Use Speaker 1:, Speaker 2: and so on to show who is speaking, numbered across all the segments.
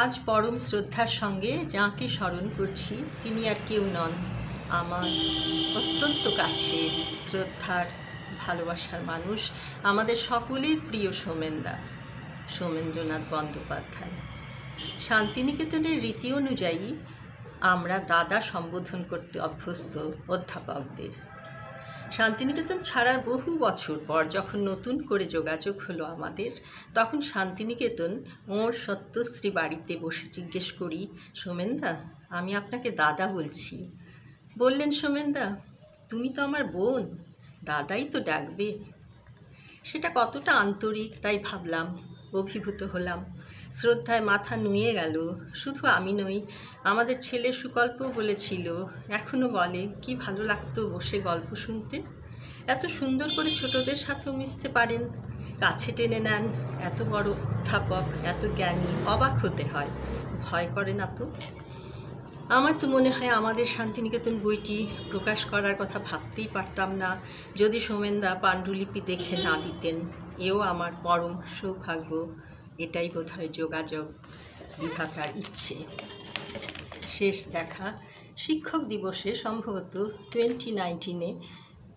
Speaker 1: আজ পরম শ্রদ্ধার সঙ্গে যাঁকে স্মরণ করছি, তিনি আর কেউ নন। আমার অত্যন্ত কাছের, শ্রদ্ধার, ভালোবাসার মানুষ, আমাদের সকলের প্রিয় সোমেনদা, সোমেন্দ্রনাথ বন্দ্যোপাধ্যায়। শান্তিনিকেতনের রীতি অনুযায়ী আমরা দাদা সম্বোধন করতে অভ্যস্ত অধ্যাপকদের। শান্তিনিকেতন ছাড়ার বহু বছর পর যখন নতুন করে যোগাযোগ হলো আমাদের, তখন শান্তিনিকেতন ওর সত্যশ্রী বাড়িতে বসে জিজ্ঞেস করি, সোমেনদা, আমি আপনাকে দাদা বলছি। বললেন, সোমেনদা, তুমি তো আমার বোন, দাদাই তো ডাকবে। সেটা কতটা আন্তরিক তাই ভাবলাম, অভিভূত হলাম। শ্রদ্ধায় মাথা নুয়ে গেল। শুধু আমি নই, আমাদের ছেলে সুকল্প বলেছিল। এখনও বলে, কি ভালো লাগতো বসে গল্প শুনতে। এত সুন্দর করে ছোটদের সাথেও মিশতে পারেন। কাছে টেনে নেন, এত বড় অধ্যাপক, এত জ্ঞানী, অবাক হতে হয়। ভয় করে না তো? আমার তো মনে হয় আমাদের শান্তিনিকেতন বইটি প্রকাশ করার কথা ভাবতেই পারতাম না, যদি সোমেনদা পাণ্ডুলিপি দেখে না দিতেন। এও আমার পরম সৌভাগ্য। এটাই বোধহয় যোগাযোগ বিধাতার ইচ্ছে। শেষ দেখা, শিক্ষক দিবসে সম্ভবত টোয়েন্টি নাইনটিনে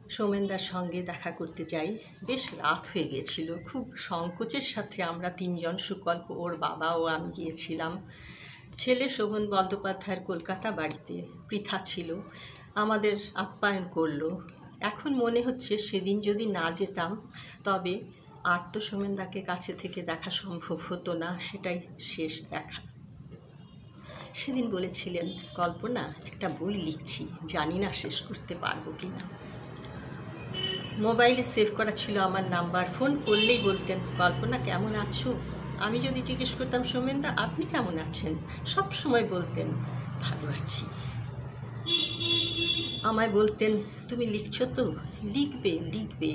Speaker 1: সোমেনদার সঙ্গে দেখা করতে যাই। বেশ রাত হয়ে গিয়েছিল খুব সংকোচের সাথে আমরা তিনজন, সুকল্প ওর বাবা ও আমি গিয়েছিলাম। ছেলে শোভন বন্দ্যোপাধ্যায়ের কলকাতা বাড়িতে পৃথা ছিল, আমাদের আপ্যায়ন করল। এখন মনে হচ্ছে সেদিন যদি না যেতাম, তবে আর তো সোমেনদাকে কাছে থেকে দেখা সম্ভব হতো না, সেটাই শেষ দেখা। সেদিন বলেছিলেন, কল্পনা, একটা বই লিখছি, জানি না শেষ করতে পারব কি না মোবাইলে সেভ করা ছিল আমার নাম্বার। ফোন করলেই বলতেন, কল্পনা, কেমন আছো? আমি যদি জিজ্ঞেস করতাম, সোমেনদা, আপনি কেমন আছেন? সব সময় বলতেন, ভালো আছি। আমায় বলতেন, তুমি লিখছো তো? লিখবে লিখবে।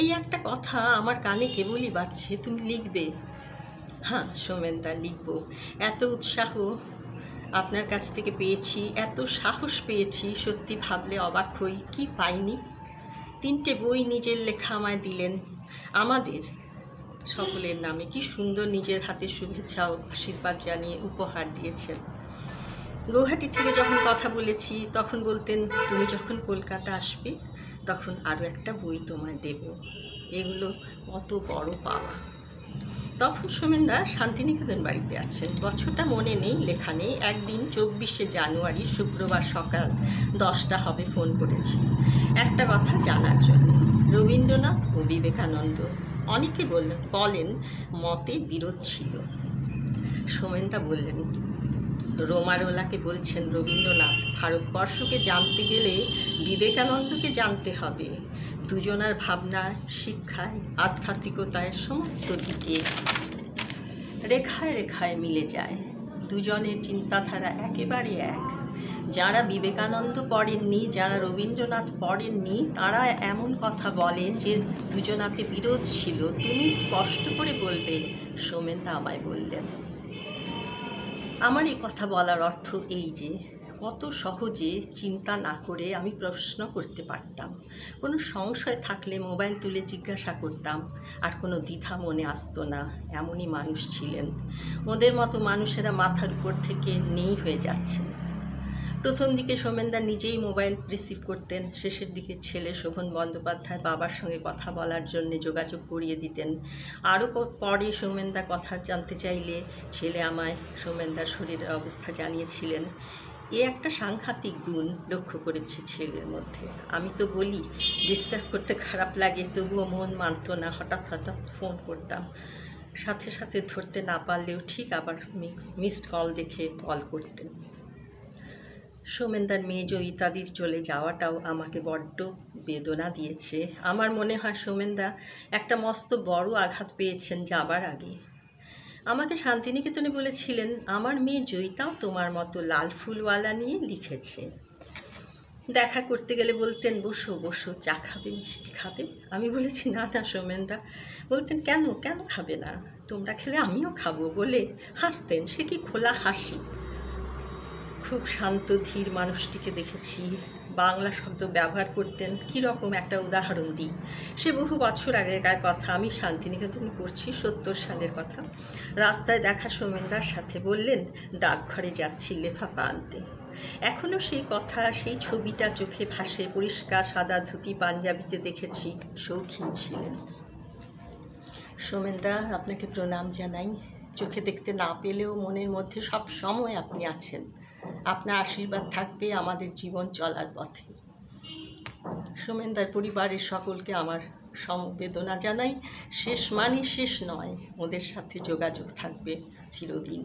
Speaker 1: এই একটা কথা আমার কানে কেবলই বাজছে, তুমি লিখবে? হ্যাঁ সোমেনদা লিখব। এত উৎসাহ আপনার কাছ থেকে পেয়েছি, এত সাহস পেয়েছি, সত্যি ভাবলে অবাক হই, কি পাইনি? তিনটে বই নিজের লেখা আমায় দিলেন, আমাদের সকলের নামে কি সুন্দর নিজের হাতে শুভেচ্ছা ও আশীর্বাদ জানিয়ে উপহার দিয়েছেন। গৌহাটি থেকে যখন কথা বলেছি, তখন বলতেন, তুমি যখন কলকাতা আসবে, তখন আরও একটা বই তোমায় দেব। এগুলো কত বড় পাওয়া তখন সোমেনদা শান্তিনিকেতন বাড়িতে আছেন। বছরটা মনে নেই, লেখা নেই। একদিন চব্বিশে জানুয়ারি, শুক্রবার সকাল দশটা হবে ফোন করেছি। একটা কথা জানার জন্য। রবীন্দ্রনাথ ও বিবেকানন্দ অনেকে বললেন, বলেন, মতে বিরোধ ছিল। সোমেনদা বললেন রোমারোলাকে বলছেন, রবীন্দ্রনাথ, ভারতবর্ষকে জানতে গেলে বিবেকানন্দকে জানতে হবে। দুজনার ভাবনায় শিক্ষায় আধ্যাত্মিকতায় সমস্ত দিকে রেখায় রেখায় মিলে যায়। দুজনের চিন্তাধারা একেবারে এক। যারা বিবেকানন্দ পড়েননি, যারা রবীন্দ্রনাথ পড়েননি, তারা এমন কথা বলেন যে দুজনাতে বিরোধ ছিল। তুমি স্পষ্ট করে বলবে, সোমেনদা আমায় বললেন। আমার এই কথা বলার অর্থ এই যে, কত সহজে চিন্তা না করে আমি প্রশ্ন করতে পারতাম। কোনো সংশয় থাকলে মোবাইল তুলে জিজ্ঞাসা করতাম, আর কোনো দ্বিধা মনে আসতো না, এমনই মানুষ ছিলেন। ওদের মতো মানুষেরা মাথার উপর থেকে নেই হয়ে যাচ্ছেন প্রথম দিকে সোমেনদা নিজেই মোবাইল রিসিভ করতেন, শেষের দিকে ছেলে শোভন বন্দ্যোপাধ্যায় বাবার সঙ্গে কথা বলার জন্য যোগাযোগ করিয়ে দিতেন। আরও পরে সোমেনদা কথা জানতে চাইলে ছেলে আমায় সোমেনদার শরীরের অবস্থা জানিয়েছিলেন। এ একটা সাংঘাতিক গুণ লক্ষ্য করেছি ছেলের মধ্যে। আমি তো বলি, ডিস্টার্ব করতে খারাপ লাগে, তবুও মন মানত না, হঠাৎ হঠাৎ ফোন করতাম। সাথে সাথে ধরতে না পারলেও ঠিক আবার মিক্স, মিসড কল দেখে কল করতেন। সোমেনদার মেয়ে ইত্যাদির চলে যাওয়াটাও আমাকে বড্ড বেদনা দিয়েছে। আমার মনে হয় সোমেনদা একটা মস্ত বড় আঘাত পেয়েছেন যাবার আগে। আমাকে শান্তিনিকেতনে বলেছিলেন, আমার মেয়ে জয়িতাও তোমার মতো লাল ফুলওয়ালা নিয়ে লিখেছে। দেখা করতে গেলে বলতেন, বসো বসো, চা খাবে, মিষ্টি খাবে? আমি বলেছি, না না, সোমেনদা। বলতেন, কেন কেন খাবে না? তোমরা খেলে আমিও খাব। বলে হাসতেন। সে কি খোলা হাসি? খুব শান্ত, ধীর মানুষটিকে দেখেছি। বাংলা শব্দ ব্যবহার করতেন কী রকম একটা উদাহরণ দিই। সে বহু বছর আগেকার কথা, আমি শান্তিনিকেতন করছি সত্তর সালের কথা। রাস্তায় দেখা সোমেনদার সাথে বললেন, ডাকঘরে যাচ্ছি লেফাফা আনতে। এখনও সেই কথা, সেই ছবিটা চোখে ভাসে, পরিষ্কার সাদা ধুতি পাঞ্জাবিতে দেখেছি, শৌখিন ছিলেন। সোমেনদা আপনাকে প্রণাম জানাই। চোখে দেখতে না পেলেও মনের মধ্যে সব সময় আপনি আছেন। আপনার আশীর্বাদ থাকবে আমাদের জীবন চলার পথে। সোমেনদার পরিবারের সকলকে আমার সমবেদনা জানাই। শেষ মানে শেষ নয়, ওদের সাথে যোগাযোগ থাকবে চিরদিন।